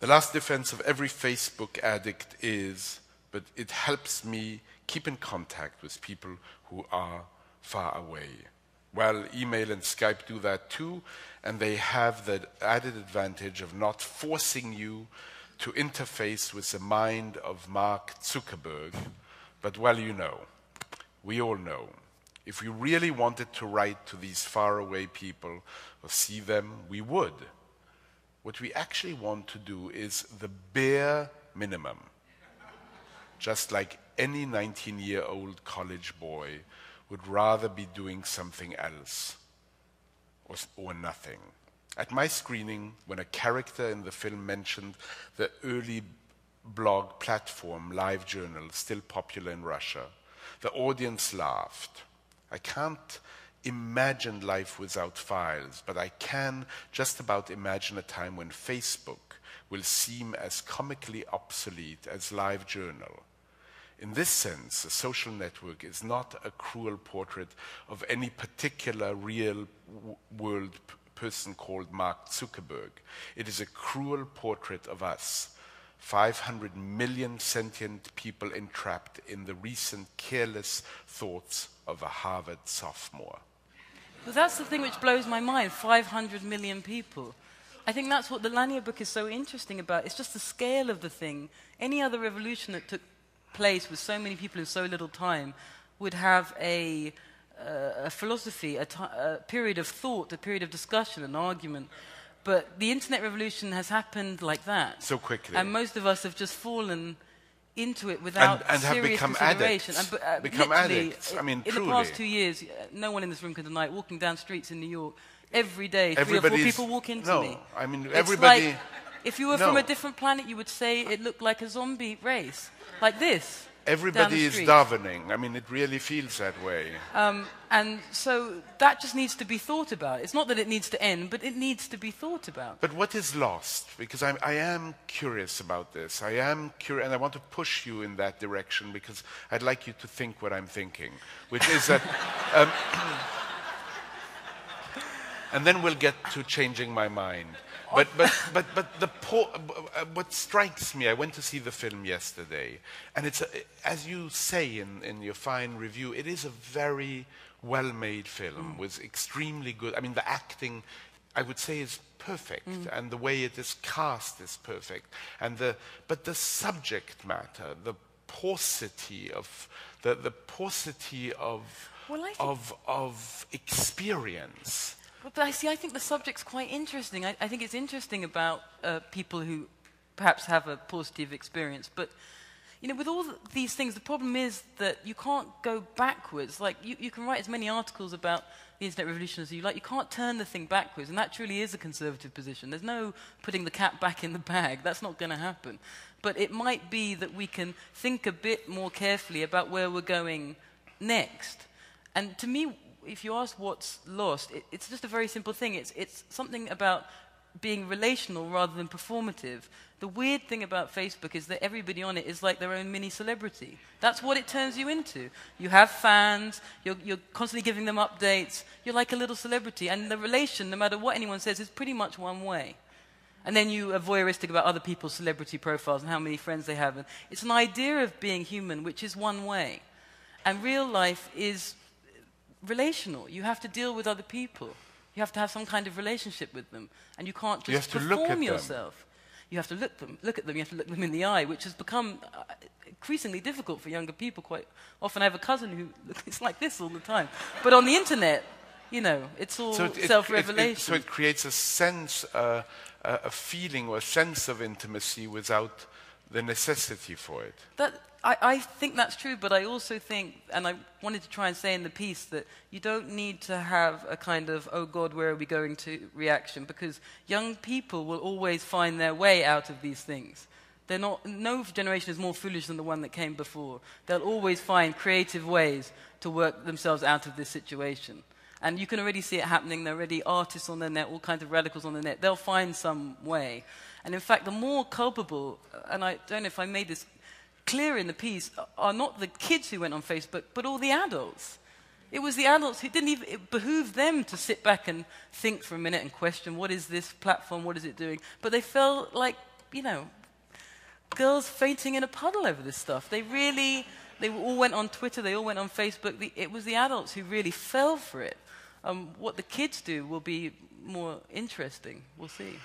The last defense of every Facebook addict is, but it helps me keep in contact with people who are far away. Well, email and Skype do that too, and they have the added advantage of not forcing you to interface with the mind of Mark Zuckerberg. But well, you know, we all know, if we really wanted to write to these faraway people or see them, we would. What we actually want to do is the bare minimum, just like any 19 year old college boy would rather be doing something else or, or nothing. At my screening, when a character in the film mentioned the early blog platform LiveJournal, still popular in Russia, the audience laughed. I can't imagine life without files, but I can just about imagine a time when Facebook will seem as comically obsolete as LiveJournal. In this sense, a social network is not a cruel portrait of any particular real world person called Mark Zuckerberg. It is a cruel portrait of us, 500 million sentient people entrapped in the recent careless thoughts of a Harvard sophomore. But that's the thing which blows my mind 500 million people. I think that's what the Lanier book is so interesting about. It's just the scale of the thing. Any other revolution that took place with so many people in so little time would have a, uh, a philosophy, a, a period of thought, a period of discussion, an argument. But the internet revolution has happened like that. So quickly. And most of us have just fallen into it without and, and have serious become consideration. addicts. And, uh, become addicts. I mean, in truly. the past two years, uh, no one in this room can deny it. Walking down streets in New York, every day, three or four people walk into no, me. I mean, It's everybody- like, if you were from a different planet, you would say it looked like a zombie race, like this. Everybody is davening. I mean, it really feels that way. Um, and so that just needs to be thought about. It's not that it needs to end, but it needs to be thought about. But what is lost? Because I'm, I am curious about this. I am curious, and I want to push you in that direction because I'd like you to think what I'm thinking, which is that. Um, and then we'll get to changing my mind. But, but, but, but the po- uh, what strikes me, I went to see the film yesterday, and it's, a, as you say in, in your fine review, it is a very well made film with extremely good, I mean, the acting, I would say, is perfect, and the way it is cast is perfect. And the, but the subject matter, the paucity of, the, the paucity of, Well, of, of experience. But, I see, I think the subject's quite interesting. I, I think it's interesting about uh, people who perhaps have a positive experience. But, you know, with all th- these things, the problem is that you can't go backwards. Like, you, you can write as many articles about the internet revolution as you like. You can't turn the thing backwards. And that truly is a conservative position. There's no putting the cat back in the bag. That's not going to happen. But it might be that we can think a bit more carefully about where we're going next. And to me, if you ask what's lost, it, it's just a very simple thing. It's, it's something about being relational rather than performative. The weird thing about Facebook is that everybody on it is like their own mini celebrity. That's what it turns you into. You have fans, you're, you're constantly giving them updates, you're like a little celebrity, and the relation, no matter what anyone says, is pretty much one way. And then you are voyeuristic about other people's celebrity profiles and how many friends they have. And it's an idea of being human which is one way. And real life is relational. You have to deal with other people. You have to have some kind of relationship with them. And you can't just You have to look perform at them. yourself. You have to look, them, look at them, you have to look them in the eye, which has become uh, increasingly difficult for younger people. Quite often, I have a cousin who looks like this all the time. But on the internet, you know, it's all So it- it- self it- it- revelation. so it creates a sense, uh, a a feeling or a sense of intimacy without the necessity for it. That, I, I think that's true, but I also think, and I wanted to try and say in the piece, that you don't need to have a kind of, oh God, where are we going to reaction, because young people will always find their way out of these things. They're not, no generation is more foolish than the one that came before. They'll always find creative ways to work themselves out of this situation. And you can already see it happening. There are already artists on the net, all kinds of radicals on the net. They'll find some way. And in fact, the more culpable, and I don't know if I made this clear in the piece, are not the kids who went on Facebook, but all the adults. It was the adults who didn't even, it behooved them to sit back and think for a minute and question what is this platform, what is it doing? But they felt like, you know, girls fainting in a puddle over this stuff. They really, they all went on Twitter, they all went on Facebook. The, it was the adults who really fell for it. Um, what the kids do will be more interesting. We'll see.